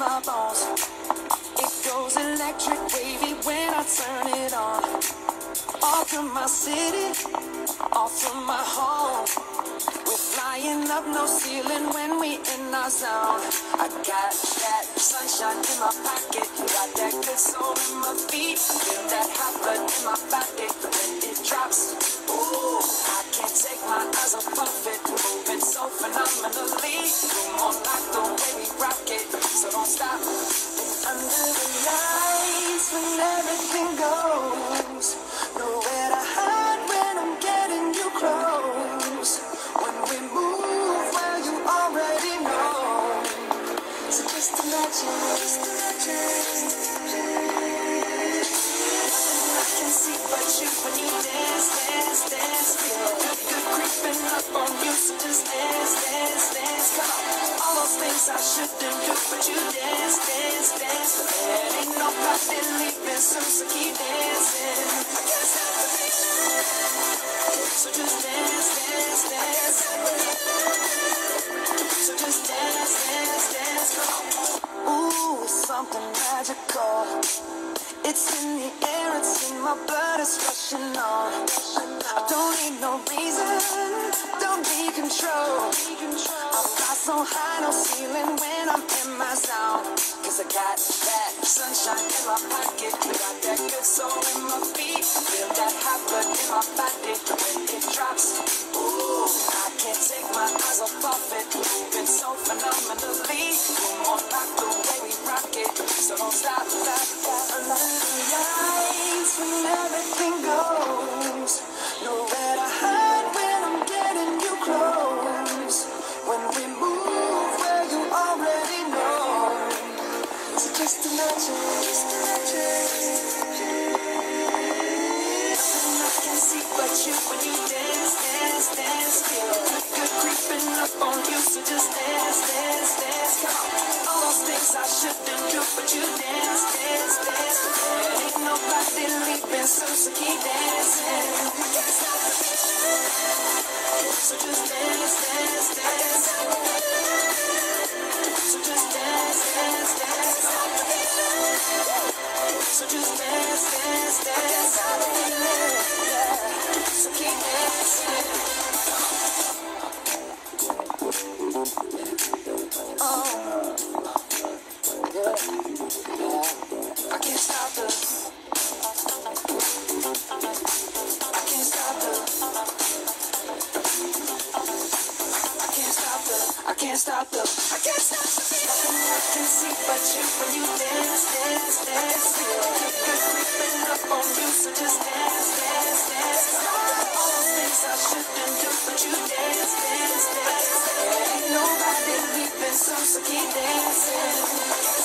my bones. It goes electric wavy when I turn it on. All through my city, all through my home. We're flying up no ceiling when we in our zone. I got that sunshine in my pocket, got that good soul in my feet. Feel that hot blood in my body when it drops. Ooh, I can't take my eyes off of it, I shouldn't do, but you dance, dance. Something magical. It's in the air, it's in my blood, it's rushing on. I don't need no reason, don't be control. I fly so high, no ceiling when I'm in my zone. Cause I got that sunshine in my pocket, got that good soul in my feet. Feel that hot blood in my you when you dance. So just dance, dance, dance. Yeah. So keep dancing. Can't stop the. I can't stop the feeling. I can see but you when you dance, dance, dance. Feel good, creeping up on you, so just dance, dance, dance. All those things I shouldn't do, but you dance, dance, dance. Ain't nobody leaving soon, so keep dancing.